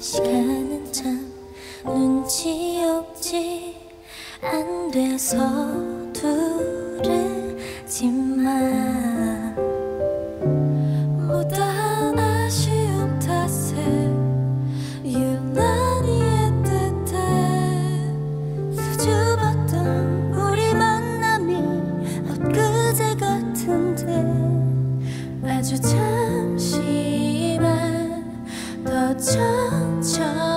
시간은 참 눈치 없지 안 돼서 두르지만 못한 아쉬움 탓에 유난히 애틋해 수줍었던 우리 만남이 엊그제 같은데 아주 잠시만 더 참. 저